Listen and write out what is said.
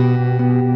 Música